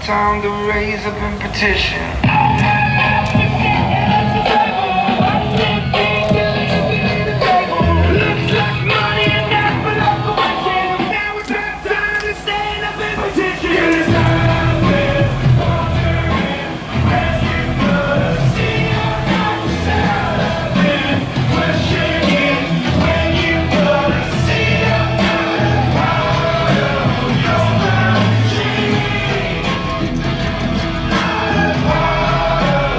time to raise up and petition.